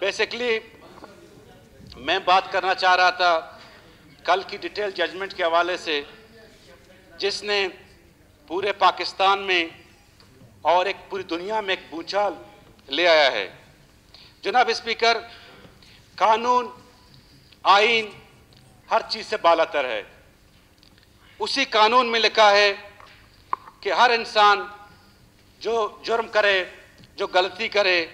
Basically میں بات کرنا چاہ رہا تھا کل کی ڈیٹیل ججمنٹ کے حوالے سے، جس نے پورے پاکستان میں اور ایک پوری دنیا میں ایک بوچھال لے آیا ہے۔ جناب اسپیکر، قانون، آئین ہر چیز سے بالا تر ہے۔ اسی قانون میں لکھا ہے کہ ہر انسان جو جرم کرے، جو غلطی کرے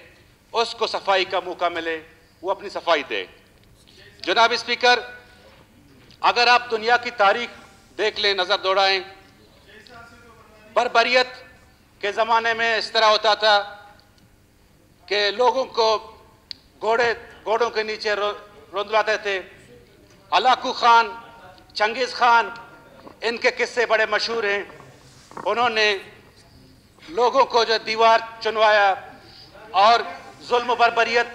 اس کو صفائی کا موقع ملے، وہ اپنی صفائی دے۔ جناب اسپیکر، اگر آپ دنیا کی تاریخ دیکھ لیں، نظر دوڑائیں۔ بربریت کے زمانے میں اس طرح ہوتا تھا کہ لوگوں کو گھوڑے، گھوڑوں کے نیچے روندلاتے تھے۔ علاقو خان، چنگیز خان، ان کے قصے بڑے مشہور ہیں۔ انہوں نے لوگوں کو جو دیوار چنوایا اور ظلم و بربریت۔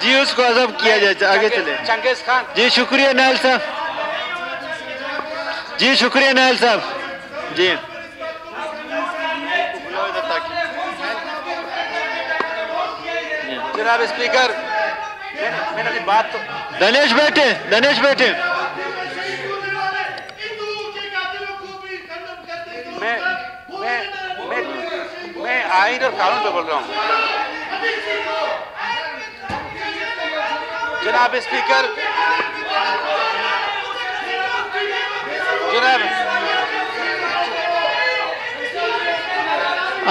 جی۔ اس کو عذب کیا جائے آگے چلے۔ چنگیز خان۔ جی شکریہ نائل صاحب۔ جی شکریہ نائل صاحب۔ جی۔ جناب اسپیکر میں نے بات تو دنیش بیٹھے دنیش بیٹھے۔ میں آئین اور قانون پہ بول رہا ہوں۔ جناب اسپیکر جناب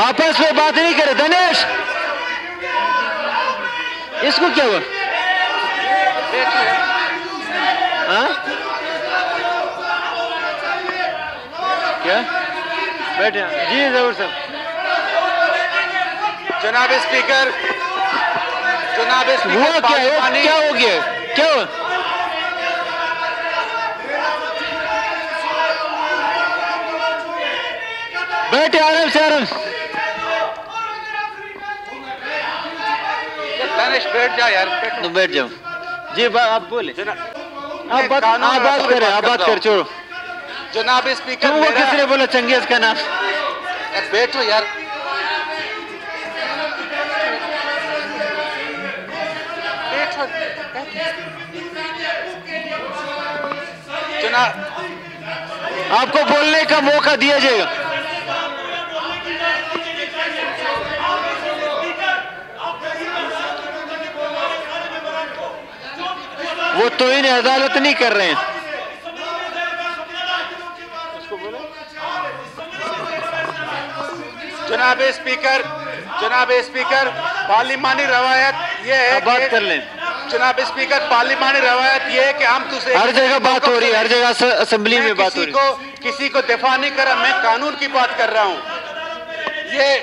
آپس میں بات نہیں کرے دنیش! اس کو کیا ہوا؟ ہاں؟ کیا؟ بیٹھے جی ضرور صاحب جناب اسپیکر جناب اسپیکر کیا ہو گیا؟ کیا ہوا؟ بیٹھے آرام سے آرام سے۔ دانش بیٹھ جا یار بیٹھ جاؤ جی آپ بولے آپ بات آپ بات کریں آپ کر۔ چھوڑو جناب اسپیکر وہ کس نے بولا چنگیز کا نام بیٹھو یار جناب آپ کو بولنے کا موقع دیا جائے گا وہ تو انہیں عدالت نہیں کر رہے ہیں۔ جناب اسپیکر جناب اسپیکر پارلیمانی روایت یہ ہے بات کر لیں۔ جناب اسپیکر پارلیمانی روایت یہ ہے کہ ہم دوسرے ہر جگہ بات ہو رہی ہے ہر جگہ اس- اسمبلی میں بات ہو رہی ہے۔ کسی کو دفاع نہیں کر رہا میں قانون کی بات کر رہا ہوں۔ یہ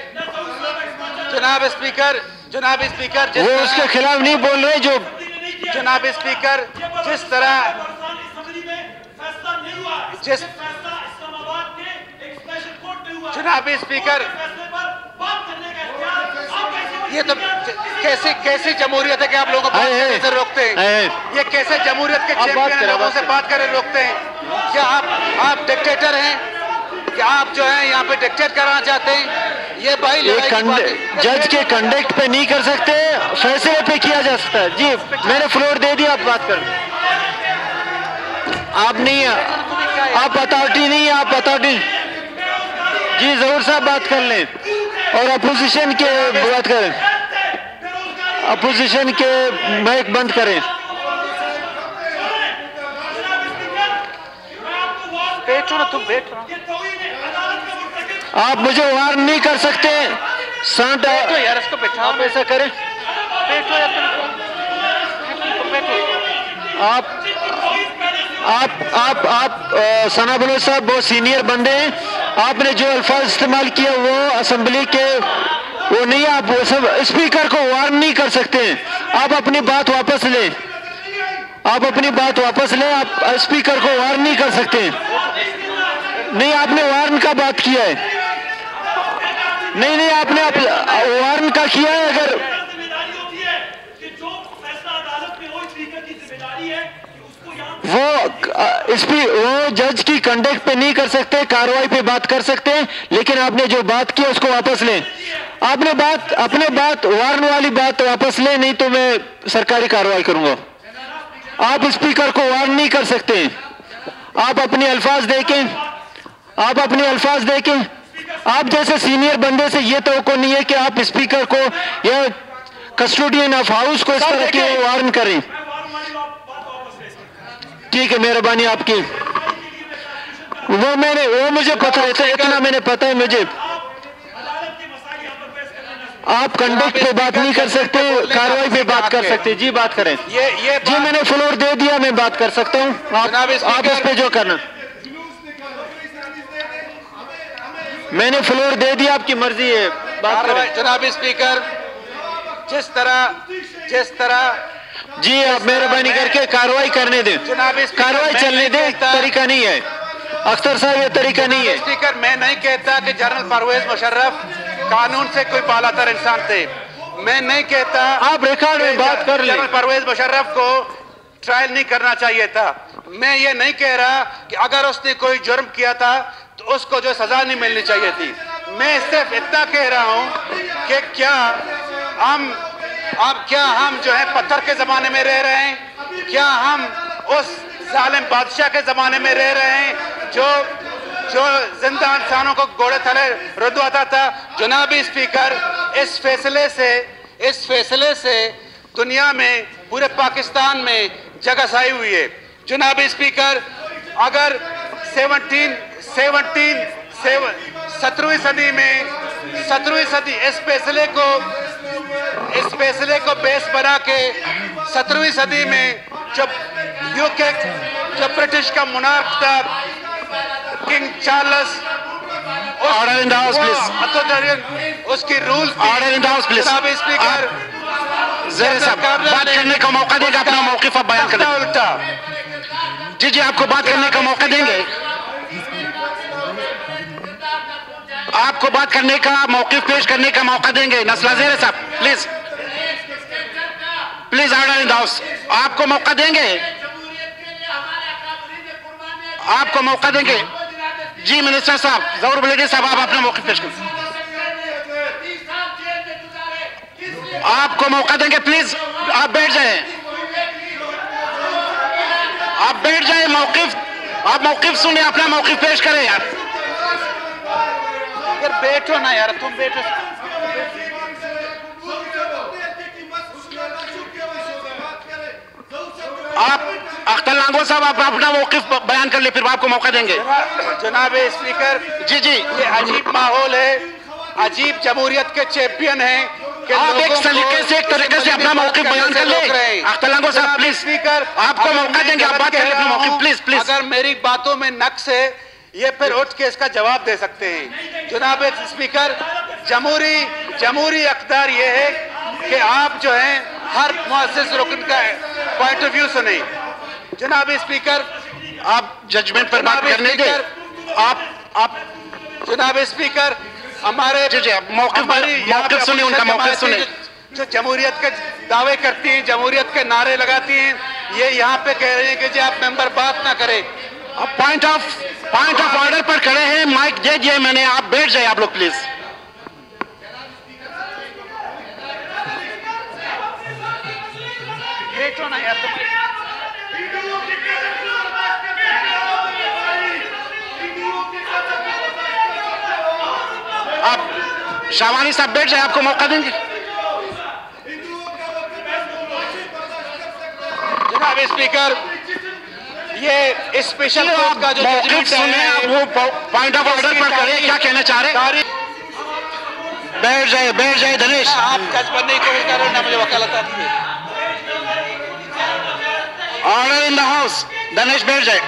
جناب اسپیکر جناب اسپیکر جس وہ اس کے خلاف نہیں بول رہے جو جناب اسپیکر جس طرح جس جناب اسپیکر یہ تو کیسی کیسی جمہوریت ہے کہ آپ لوگوں۔ کرنے سے روکتے ہیں۔ یہ کیسے جمہوریت کے چیمپئن لوگوں سے۔ بات کرے روکتے ہیں کیا آپ آپ ڈکٹیٹر ہیں کیا آپ جو ہیں یہاں پہ ڈکٹیٹ کرانا چاہتے ہیں یہ جج کے کنڈکٹ پہ نہیں کر سکتے فیصلے پہ کیا جا سکتا ہے؟ جی میں نے فلور دے دیا آپ بات کر آپ نہیں ہیں۔ آپ اتھارٹی نہیں ہیں آپ اتھارٹی جی ضرور صاحب بات کر لیں۔ اور اپوزیشن کے بات کریں۔ اپوزیشن کے مائک بند کریں۔ بیٹھو نا تم بیٹھو۔ آپ مجھے وارن نہیں کر سکتے۔ سانٹ یار اس کو آپ ایسا کریں۔ آپ آپ آپ آپ ثنا بلوچ صاحب بہت سینئر بندے ہیں۔ آپ نے جو الفاظ استعمال کیا وہ اسمبلی کے وہ نہیں آپ سب اسپیکر کو وارن نہیں کر سکتے۔ ہیں آپ اپنی بات واپس لیں۔ آپ اپنی بات واپس لیں آپ اسپیکر کو وارن نہیں کر سکتے۔ ہیں نہیں آپ نے وارن کا بات کیا ہے۔ نہیں نہیں آپ نے وارن کا کیا ہے اگر وہ اس پہ وہ جج کی کنڈکٹ پہ نہیں کر سکتے کاروائی پہ بات کر سکتے ہیں لیکن آپ نے جو بات کی اس کو واپس لیں۔ آپ نے بات اپنے بات وارن والی بات واپس لیں نہیں تو میں سرکاری کاروائی کروں گا۔ آپ اسپیکر کو وارن نہیں کر سکتے۔ آپ اپنے الفاظ دیکھیں۔ آپ اپنے الفاظ دیکھیں۔ آپ جیسے سینئر بندے سے یہ توقع نہیں ہے کہ آپ اسپیکر کو یا کسٹوڈین آف ہاؤس کو اس طرح کی وارن کریں۔ ٹھیک ہے مہربانی آپ کی۔ وہ میں نے وہ مجھے پتا ہے اتنا میں نے پتا ہے مجھے۔ آپ کنڈکٹ پہ بات نہیں کر سکتے کاروائی پہ بات کر سکتے۔ جی بات کریں۔ جی میں نے فلور دے دیا میں بات کر سکتا ہوں۔ آپ اس پہ جو کرنا۔ میں نے فلور دے دیا آپ کی مرضی ہے جناب اسپیکر جس طرح جس طرح جی آپ مہربانی کر کے کاروائی کرنے دیں۔ کاروائی چلنے دیں طریقہ نہیں ہے۔ اختر صاحب یہ طریقہ نہیں ہے۔ اسپیکر میں نہیں کہتا کہ جنرل پرویز مشرف قانون سے کوئی بالا تر انسان تھے۔ میں نہیں کہتا آپ ریکارڈ میں بات کر لیں۔ جنرل پرویز مشرف کو ٹرائل نہیں کرنا چاہیے تھا۔ میں یہ نہیں کہہ رہا کہ اگر اس نے کوئی جرم کیا تھا تو اس کو جو سزا نہیں ملنی چاہیے تھی۔ میں صرف اتنا کہہ رہا ہوں کہ کیا ہم اب کیا ہم جو ہے پتھر کے زمانے میں رہ رہے ہیں؟ کیا ہم اس ظالم بادشاہ کے زمانے میں رہ رہے ہیں جو جو زندہ انسانوں کو گوڑے تھلے ردواتا تھا؟ جنابی اسپیکر، اس فیصلے سے اس فیصلے سے دنیا میں، پورے پاکستان میں جگہ سائی ہوئی ہے۔ جناب اسپیکر، اگر سیونٹین سیونٹین سترویں صدی میں سترویں صدی اس فیصلے کو اس فیصلے کو بیس بنا کے سترویں صدی میں جب یو کے جب برٹش کا منارک تھا کنگ چارلس اس- کی رول اسپیکر زیر صاحب بات کرنے کا موقع دیں گے اپنا موقف آپ بیان کریں۔ جی جی آپ کو بات کرنے کا موقع دیں گے۔ آپ کو بات کرنے کا، موقف پیش کرنے کا موقع دیں گے۔ نسلہ زیر صاحب please please order in the house آپ کو موقع دیں گے؟ آپ کو موقع دیں گے؟ جی منسٹر صاحب، ضرور بلیڈی صاحب، آپ اپنا موقف پیش کریں۔ آپ کو موقع دیں گے پلیز آپ بیٹھ جائیں۔ آپ بیٹھ جائیں، موقف، آپ موقف سنیں، اپنا موقف پیش کریں۔ یار یار بیٹھو نا یار تم بیٹھو۔ آپ اختر لانگو صاحب آپ اپنا موقف بیان کر لیں پھر آپ کو موقع دیں گے۔ جناب اسپیکر جی جی۔ یہ عجیب ماحول ہے۔ عجیب جمہوریت کے چیمپئن ہیں آپ ایک سلیقے سے ایک طریقے سے اپنا موقف بیان کر لیں۔ اختر لانگو صاحب پلیز۔ اسپیکر آپ کو موقع دیں گے آپ بات کریں اپنا موقف۔ Please please. اگر میری باتوں میں نقص ہے یہ پھر اٹھ کے اس کا جواب دے سکتے ہیں۔ جناب اسپیکر جمہوری جمہوری اقدار یہ ہے کہ آپ جو ہیں ہر معزز رکن کا پوائنٹ آف ویو سنیں۔ جناب اسپیکر آپ ججمنٹ پر بات کرنے دیں۔ آپ آپ جناب اسپیکر ہمارے جی جی موقف سنیں ان کا موقف سنیں۔ جو جمہوریت کے دعوے کرتی ہیں جمہوریت کے نعرے لگاتی ہیں یہ یہاں پہ کہہ رہے ہیں کہ جی آپ ممبر بات نہ کریں۔ آپ point of point of order پر کھڑے ہیں۔ مائک دے دیے میں نے۔ آپ بیٹھ جائیں آپ لوگ پلیز آپ شاوانی صاحب بیٹھ جائیں آپ کو موقع دیں گے۔ جناب اسپیکر یہ اسپیشل کورٹ کا جو ججمنٹ آپ وہ پوائنٹ آف آرڈر پر ہیں کیا کہنا چاہ رہے؟ ہیں بیٹھ جائے بیٹھ جائے دنیش۔ آپ جج بننے کی کوشش کر رہے ہیں نہ مجھے وکالت آتی ہے۔ Order in the house Dinesh بیٹھ جائے۔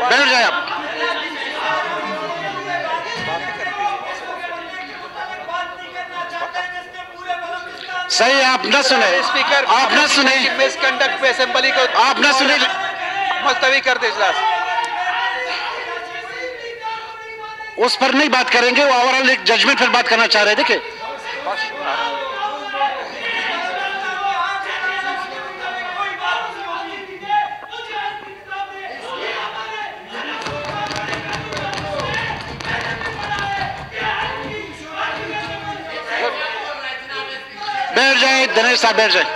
بیٹھ جائے آپ۔ صحیح آپ نہ سنیں۔ اسپیکر آپ نہ سنیں۔ مس کنڈکٹ پہ اسمبلی کو آپ نہ سنیں۔ ملتوی کر دے اجلاس اس پر نہیں بات کریں گے وہ اوورال ایک ججمنٹ پر بات کرنا چاہ رہے ہیں دیکھیں بیٹھ جائیں دنیش صاحب بیٹھ جائیں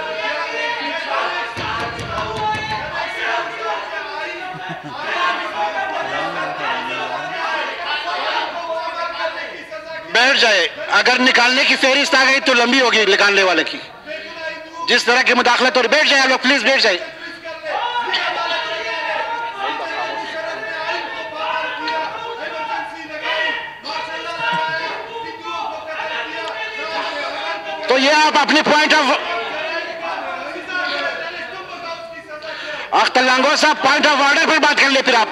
بیٹھ جائے اگر نکالنے کی فہرست آ گئی تو لمبی ہوگی نکالنے والے کی جس طرح کی مداخلت اور بیٹھ جائے لوگ پلیز بیٹھ جائے تو یہ آپ اپنے پوائنٹ آف اختر لانگو صاحب پوائنٹ آف آرڈر پر بات کر لے پھر آپ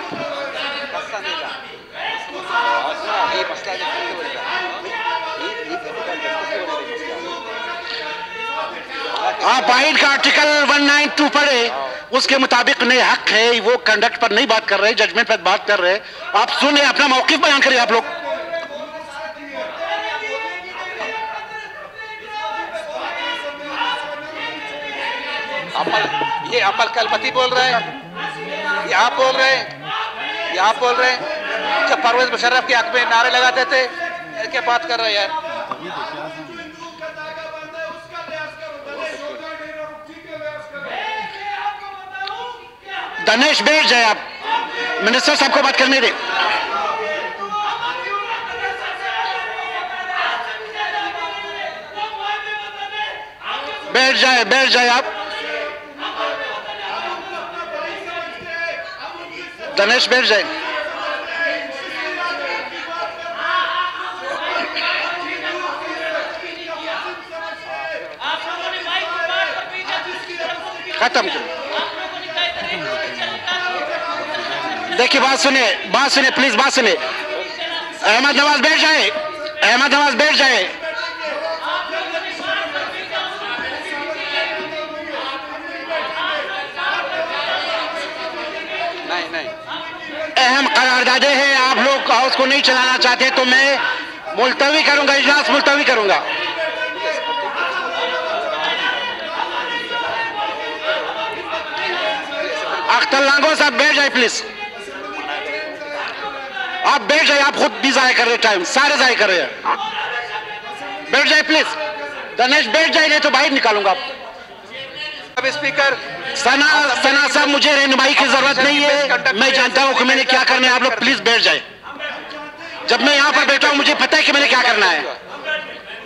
آپ آئین کا آرٹیکل ون نائن ٹو پڑھے اس کے مطابق نہیں حق ہے وہ کنڈکٹ پر نہیں بات کر رہے ججمنٹ پر بات کر رہے آپ سنیں اپنا موقف بیان کریں آپ لوگ عمل بول رہے ہیں۔ یہ آپ بول رہے ہیں۔ یہ آپ بول رہے ہیں۔ جب پرویز مشرف کے حق میں نعرے لگاتے تھے کیا بات کر رہے ہیں۔ یار دنیش بیٹھ جائے آپ۔ منسٹر صاحب کو بات کرنے دیں بیٹھ جائے بیٹھ جائے آپ۔ دنیش بیٹھ جائے ختم کرو دیکھیے بات سنیں بات سنیں پلیز بات سنیں احمد نواز بیٹھ جائے احمد نواز بیٹھ جائے نہیں نہیں اہم قراردادیں ہیں، آپ لوگ ہاؤس کو نہیں چلانا چاہتے تو میں ملتوی کروں گا، اجلاس ملتوی کروں گا۔ اختر لانگو صاحب بیٹھ جائے پلیز۔ آپ بیٹھ جائے آپ خود بھی ضائع کر رہے ٹائم سارے ضائع کر رہے ہیں۔ بیٹھ جائے پلیز۔ دنیش بیٹھ جائے نہیں تو باہر نکالوں گا۔ آپ اسپیکر سنا سنا صاحب مجھے رہنمائی کی ضرورت نہیں ہے۔ میں جانتا ہوں کہ میں نے کیا کرنا ہے۔ آپ لوگ پلیز بیٹھ جائے جب میں یہاں پر بیٹھا ہوں مجھے پتا ہے کہ میں نے کیا کرنا ہے۔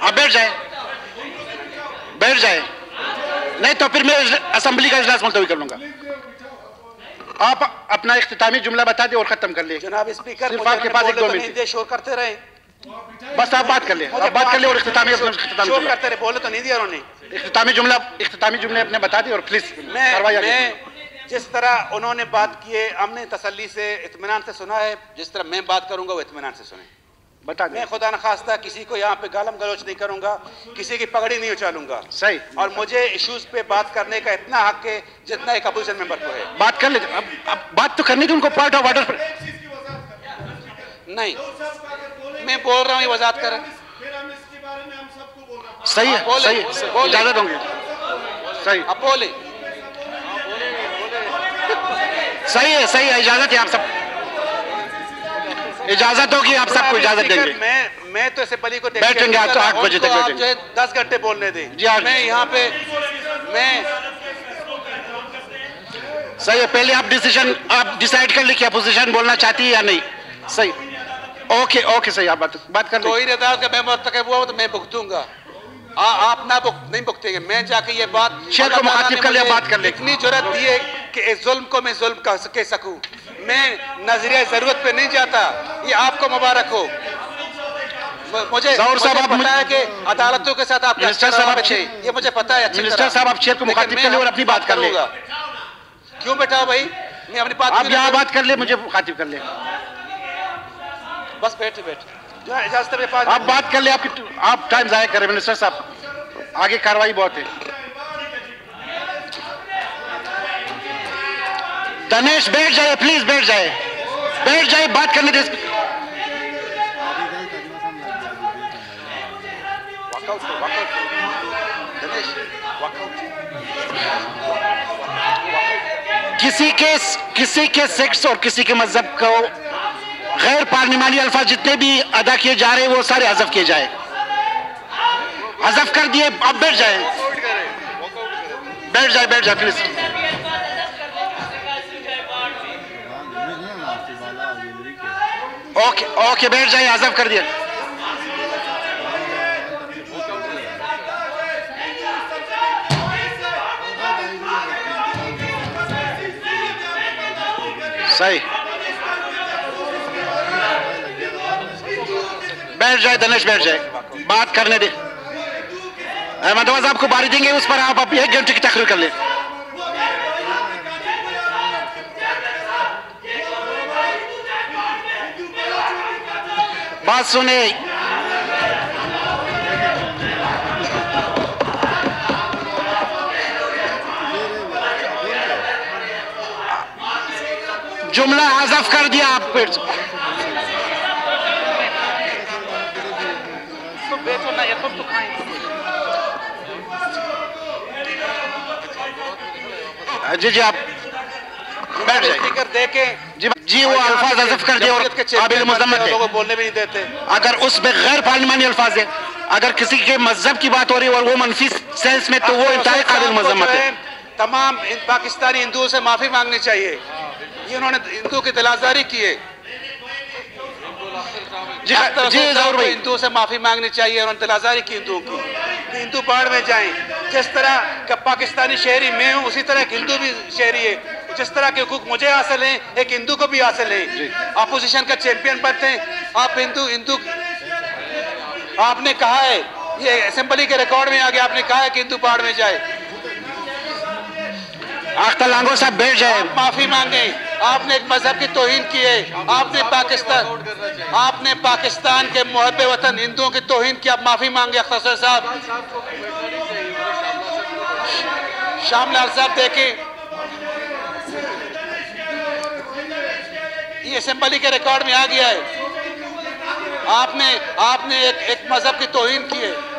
آپ بیٹھ جائے بیٹھ جائے نہیں تو پھر میں اسمبلی کا اجلاس ملتوی کر لوں گا۔ آپ اپنا اختتامی جملہ بتا دیں اور ختم کر لیں۔ جناب اسپیکر صرف آپ کے پاس ایک دو منٹ۔ شور کرتے رہے۔ بس آپ بات کر لیں۔ آپ بات کر لیں اور اختتامی اختتامی شور کرتے رہے بولے تو نہیں دیا انہوں نے۔ اختتامی جملہ اختتامی جملے اپنے بتا دیں اور پلیز میں جس طرح انہوں نے بات کیے ہم نے تسلی سے اطمینان سے سنا ہے جس طرح میں بات کروں گا وہ اطمینان سے سنیں۔ بتا میں خدا نخواستہ کسی کو یہاں پہ گالم گلوچ نہیں کروں گا کسی کی پگڑی نہیں اچالوں گا۔ صحیح۔ اور مجھے ایشوز پہ بات کرنے کا اتنا حق ہے جتنا ایک اپوزیشن ممبر کو ہے۔ بات کر اب اب بات تو کرنی تھی ان کو پوائنٹ آف آرڈر پر۔ نہیں۔ میں بول رہا ہوں یہ وضاحت کر۔ ہے بولے، صحیح ہے بولے۔ اجازت ہوں گی۔ صحیح۔ بولے صحیح ہے صحیح ہے اجازت ہے آپ سب۔ اجازت ہوگی آپ سب کو اجازت دیں گے۔ میں تو اسے بلی کو دیکھ بیٹھیں گے، آپ تو آٹھ بجے تک بیٹھیں ہے دس گھنٹے بولنے دیں۔ جی،۔ میں یہاں پہ میں صحیح ہے پہلے آپ ڈیسیشن آپ ڈیسائیڈ کر لیں کہ اپوزیشن بولنا چاہتی ہے یا نہیں۔ صحیح۔ اوکے اوکے صحیح آپ بات بات کر لیں۔ توہین عدالت کا میں مرتکب ہوا ہوں تو میں بھگتوں گا۔ آپ نہ نہیں بھگتیں گے میں جا کے یہ بات شیخ کو مخاطب کر لیا، بات کر لیں۔ اتنی جرت دی ہے کہ اس ظلم کو میں ظلم کہہ کہہ سکوں۔ میں نظریہ ضرورت پہ نہیں جاتا۔ یہ آپ کو مبارک ہو۔ مجھے پتا ہے کہ عدالتوں کے ساتھ آپ کا منسٹر اچھا روابط ہے۔ یہ مجھے پتا ہے اچھی منسٹر طرح۔ صاحب، آپ شیخ کو مخاطب کر لیں اور اپنی بات کر لیں۔ گا۔ کیوں بیٹھا بھائی؟ میں اپنی بات آپ یہاں بات کر لیں مجھے مخاطب کر لیں۔ کروں؟ بس بیٹھے بیٹھے۔ آپ بات کر لیں آپ آپ ٹائم ضائع کریں منسٹر صاحب آگے کاروائی بہت ہے۔ دنیش بیٹھ جائے پلیز بیٹھ جائے۔ بیٹھ جائے بات کرنے دے۔ کسی کے کسی کے سیکس اور کسی کے مذہب کو غیر پارلیمانی الفاظ جتنے بھی ادا کیے جا رہے ہیں، وہ سارے حذف کیے جائیں۔ حذف کر دیے، اب بیٹھ جائیں۔ بیٹھ جائے بیٹھ جائے پلیز۔ اوکے اوکے، بیٹھ جائیں، حذف کر دیا صحیح۔ بیٹھ جائے دنش بیٹھ جائے۔ بات کرنے دے۔ ہاں، احمد آواز آپ کو باری دیں گے، اس پر آپ آپ ایک گھنٹے کی تقریر کر لیں۔ بات سنے جملہ حذف کر دیا آپ پھر جی جی آپ بیٹھ جائیں جی،, جی وہ الفاظ حذف کر دیں اور قابل مضمت ہے بولنے بھی نہیں دیتے۔ اگر اس میں غیر پارلیمانی الفاظ ہیں اگر کسی کے مذہب کی بات ہو رہی ہے اور وہ منفی سینس میں تو وہ انتہائی قابل مضمت ہے۔ تمام پاکستانی ہندوؤں سے معافی مانگنی چاہیے۔ یہ انہوں نے ہندو کی دلازاری کی ہے۔ جی, جی، ہندو سے معافی مانگنی چاہیے اور انتلا کی ہندو کی ہندو پہاڑ میں جائیں۔ جس طرح کہ پاکستانی شہری میں ہوں اسی طرح ایک ہندو بھی شہری ہے۔ جس طرح کے حقوق مجھے حاصل ہیں ایک ہندو کو بھی حاصل ہیں۔ جی۔ اپوزیشن کا چیمپئن بنتے ہیں آپ ہندو ہندو۔ آپ نے کہا ہے یہ اسمبلی کے ریکارڈ میں آگے آپ نے کہا ہے کہ ہندو پہاڑ میں جائے۔ آختہ لانگو صاحب بیٹھ جائے معافی مانگیں۔ آپ نے ایک مذہب کی توہین کی ہے۔ آپ نے پاکستان آپ نے پاکستان کے محب وطن ہندوؤں کی توہین کی۔ آپ معافی مانگے اختصر صاحب۔ شام لال صاحب دیکھیں۔ یہ اسمبلی کے ریکارڈ میں آ گیا ہے۔ آپ نے آپ نے ایک مذہب کی توہین کی ہے۔